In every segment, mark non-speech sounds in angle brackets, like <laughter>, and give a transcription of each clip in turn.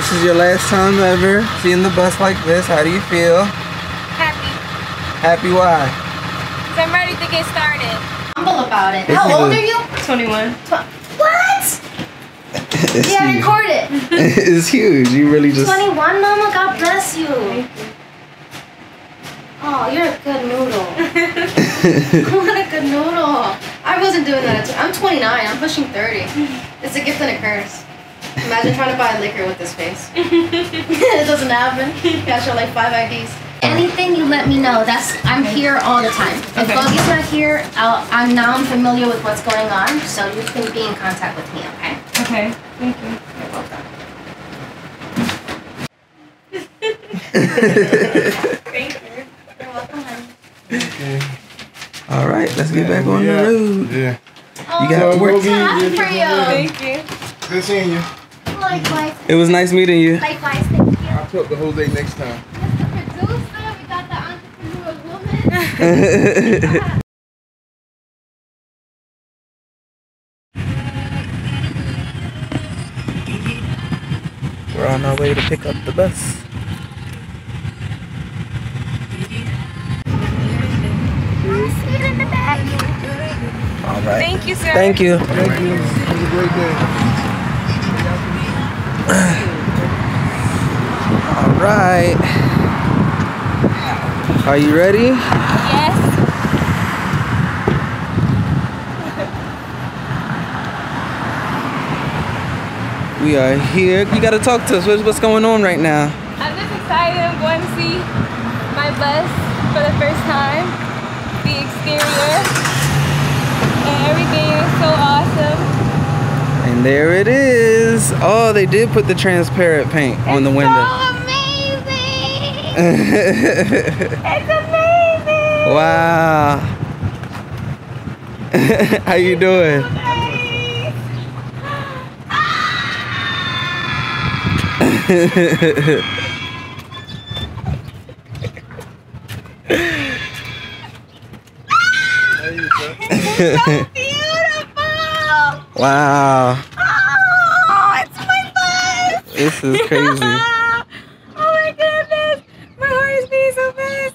This is your last time ever seeing the bus like this. How do you feel? Happy. Happy why? Because I'm ready to get started. Humble about it. This How is old a- are you? 21. What? It's Yeah, huge. record it. <laughs> it's huge. You really just 21, Mama. God bless you. you. Oh, you're a good noodle. <laughs> what a good noodle. I wasn't doing that. At I'm 29. I'm pushing 30. It's a gift and a curse. Imagine trying to buy liquor with this face. <laughs> it doesn't happen. You gotta show like five IDs. Anything you let me know. That's I'm here all the time. If Okay. Bogey's not here, I'll, I'm now I'm familiar with what's going on, so you can be in contact with me. Okay? Okay. Thank you. You're welcome. Thank you. You're welcome, honey. all right. Let's get back on the Yeah. road. Yeah. Oh, You got I'm work. so happy for you. Thank you. Good seeing you. Likewise. It was nice meeting you. Likewise. Thank you. I'll talk the whole day next time. Mr. Producer, we got the entrepreneur woman. <laughs> We're on our way to pick up the bus. in. All right. Thank you, sir. Thank you. Thank you. Have a great day. All right. Are you ready? Yes. We are here. You got to talk to us. What's, what's going on right now? I'm just excited. I'm going to see my bus for the first time. The exterior. And everything is so awesome. And there it is. Oh, they did put the transparent paint on the window. So amazing. <laughs> it's amazing. wow. <laughs> How you doing? Nice. <laughs> Beautiful. wow. Oh, it's my bus. This is <laughs> crazy. oh my goodness. My heart is beating so fast.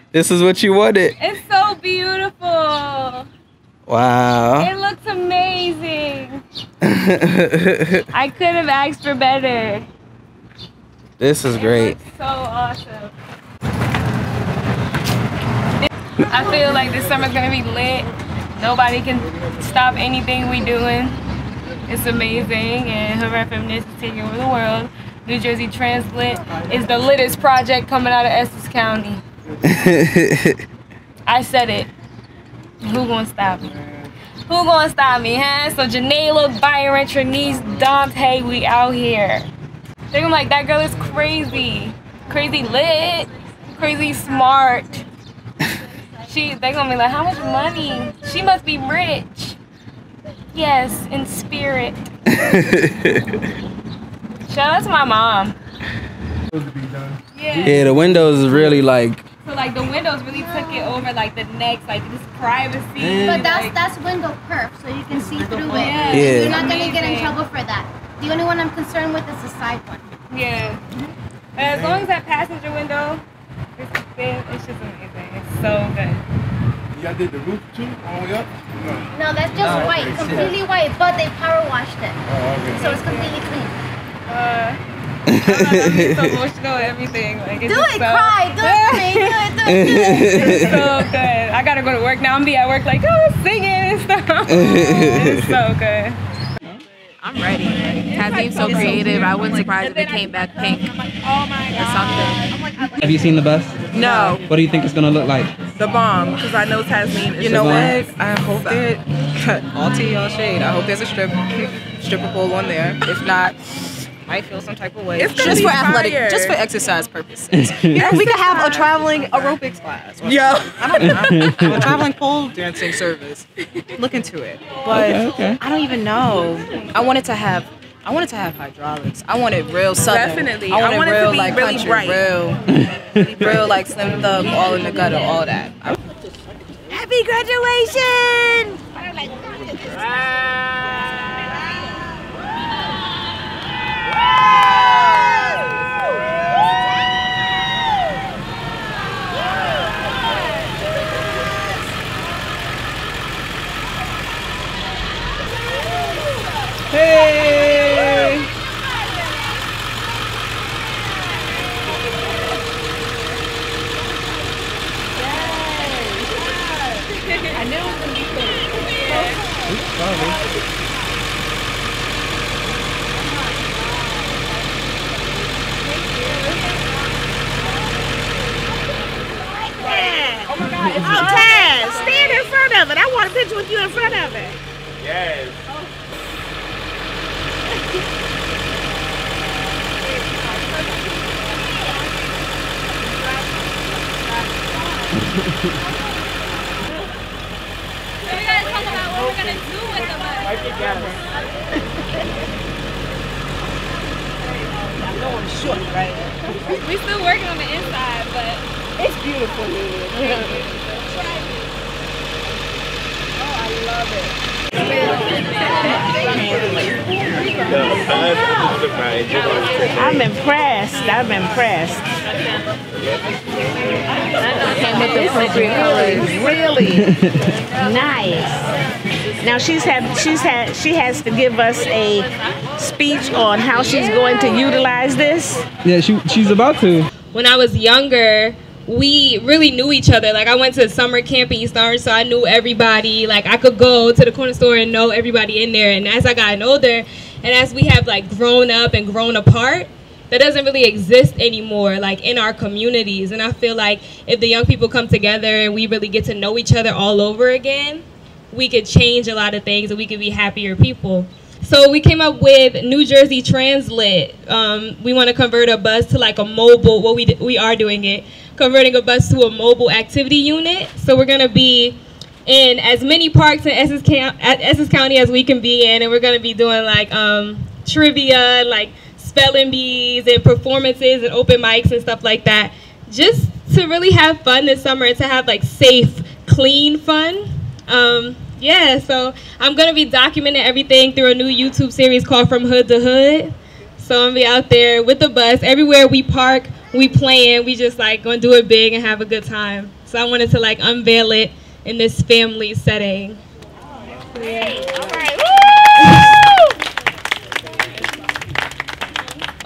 <laughs> this is what you wanted. It's so beautiful. Wow. It looks amazing. <laughs> I could have asked for better. this is It great. so awesome. I feel like this summer's gonna be lit. Nobody can stop anything we doing. It's amazing, and Rat Feminist is taking over the world. New Jersey Translit is the littest project coming out of Essex County. <laughs> I said it. Who gonna stop me? Who gonna stop me, huh? So Janayla, Byron, Trinice, Dante, we out here. They're gonna be like, that girl is crazy. Crazy lit. Crazy smart. <laughs> She they gonna be like, how much money? She must be rich. Yes, in spirit. <laughs> Shout out to my mom. Supposed to be done. Yeah. yeah, the windows is really like So like the windows really took it over like the next, like this privacy. But that's like- that's window perf, so you can see through it. Yeah. Yeah. You're not gonna get in trouble for that. The only one I'm concerned with is the side one. Yeah. But as long as that passenger window is thin, it's just amazing. It's so good. You got did the roof too, all the way up? No. No, that's just No, white, it's- completely white, but they power washed it, Oh, okay. so it's completely clean. Uh, <laughs> I'm so emotional <laughs> everything. Like, it's Do it, so, cry, do it, <laughs> man, do it, do it, do it. It's so good. I gotta go to work now. I'm be at work like, oh, singing and stuff. it's so good. I'm ready. Kathleen so creative. I wasn't surprised if it came back pink I'm like, oh my or something. Have you seen the bus? No, What do you think it's gonna look like? The bomb, because I know Tasneem is You know what? I hope that <laughs> all tea, all shade. I hope there's a strip stripper pole on there. If not, might feel some type of way. It's just be for athletic, fire. just for exercise purposes. <laughs> Yeah, we could have a traveling aerobics class. <laughs> Yeah, Yo. something. I don't know. a traveling pole dancing service. Look into it. But Okay, okay. I don't even know. I wanted to have. I wanted to have hydraulics. I wanted real southern. Definitely. I I wanted want it to real be like really country, bright. real, <laughs> real like slim thug, all in the gutter, all that. I- Happy graduation! Oops, Oh, my God. oh Taz, stand in front of it. I want a picture with you in front of it. Yes. <laughs> Oh. With the bus. I know short, right? We still working on the inside, but It's beautiful here. Oh, I love it. <laughs> I'm impressed. I'm impressed. Came with the appropriate colors. Really nice. Now she's had she's had she has to give us a speech on how she's going to utilize this. Yeah, she she's about to. when I was younger, we really knew each other. Like I went to summer camp in East Orange, so I knew everybody. Like I could go to the corner store and know everybody in there. And as I got older, and as we have like grown up and grown apart, that doesn't really exist anymore like in our communities. And I feel like if the young people come together and we really get to know each other all over again, we could change a lot of things and we could be happier people. So we came up with New Jersey Translit. Um, we want to convert a bus to like a mobile. Well, we we are doing it, converting a bus to a mobile activity unit. So we're gonna be in as many parks in Essex County as we can be in, and we're gonna be doing like um, trivia, like spelling bees and performances and open mics and stuff like that, just to really have fun this summer and to have like safe, clean fun. Um, yeah, so I'm gonna be documenting everything through a new YouTube series called From Hood to Hood. So I'm gonna be out there with the bus everywhere we park, we playing, we just like gonna do it big and have a good time. So I wanted to like unveil it in this family setting.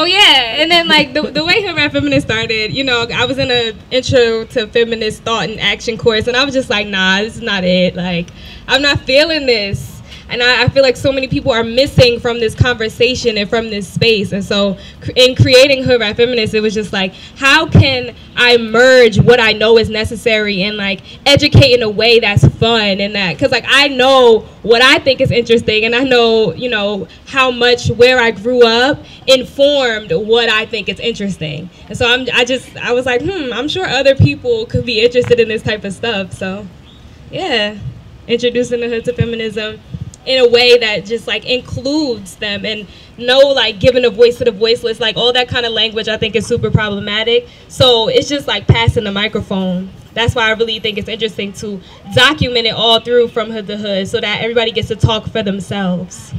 Oh yeah, and then like the, the way Hood Rat Feminist started, you know, I was in an intro to feminist thought and action course, and I was just like, nah, this is not it. Like, I'm not feeling this, and I, I feel like so many people are missing from this conversation and from this space. And so, in creating Hood Rat Feminist, it was just like, how can I merge what I know is necessary and like educate in a way that's fun and that, because like I know what I think is interesting, and I know, you know, how much where I grew up informed what I think is interesting. And so I'm, I just, I was like, hmm, I'm sure other people could be interested in this type of stuff. So, yeah, introducing the hood to feminism in a way that just like includes them and no like giving a voice to the voiceless, like all that kind of language I think is super problematic. So it's just like passing the microphone. That's why I really think it's interesting to document it all through from hood to hood so that everybody gets to talk for themselves.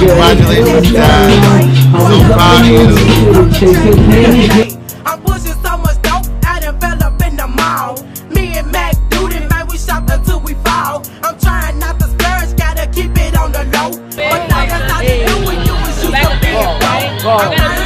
Congratulations, guys. So proud of you. I'm pushing so much dope, I done fell up in the mall. Me and Mac Duty, man, we shop until we fall. I'm trying not to splurge, gotta keep it on the low. But now that's not to do with you, is you so big, bro. I'm